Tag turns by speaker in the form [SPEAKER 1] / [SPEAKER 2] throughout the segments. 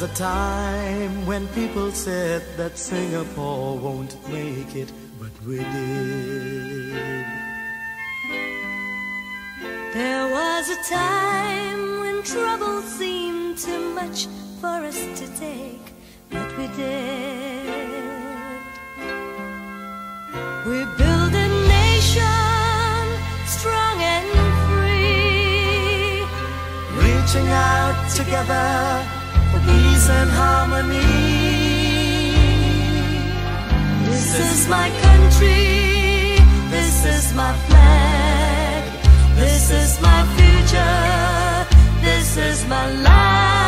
[SPEAKER 1] was a time when people said that Singapore won't make it, but we did.
[SPEAKER 2] There was a time when trouble seemed too much for us to take, but we did. We built a nation strong and free,
[SPEAKER 1] reaching out together and harmony.
[SPEAKER 2] This is my country, this is my flag, this is my future, this is my life.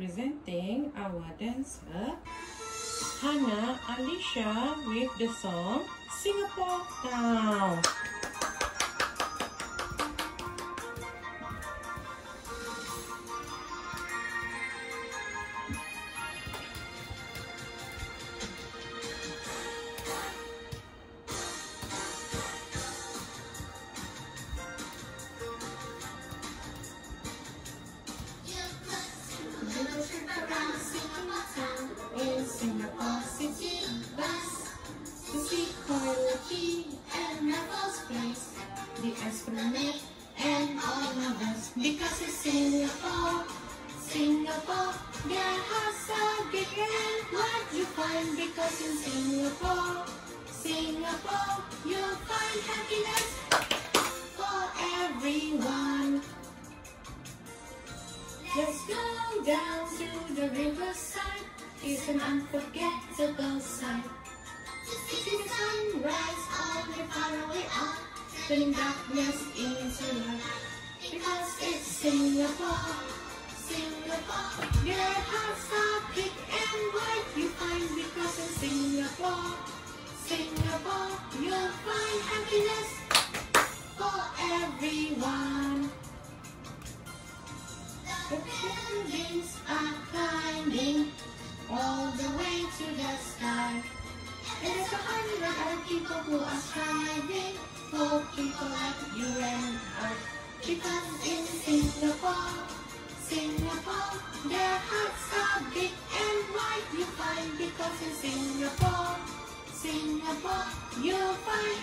[SPEAKER 3] presenting our dancer Hannah Alisha with the song Singapore Town. Tea and first place. The Esplanade and all of us because it's Singapore. Singapore, their hearts are big what you find because in Singapore, Singapore, you'll find happiness for everyone. Let's go down to the riverside. It's an unforgettable sight. Turning darkness into light. Because it's Singapore, Singapore. Their hearts are big and white. You find because in Singapore, Singapore, you'll find happiness for everyone. The penguins are climbing all the way to the sky. There's a hundred other people who are striving for people like you and I. Because in Singapore, Singapore, their hearts are big and wide. You find because in Singapore, Singapore, you'll find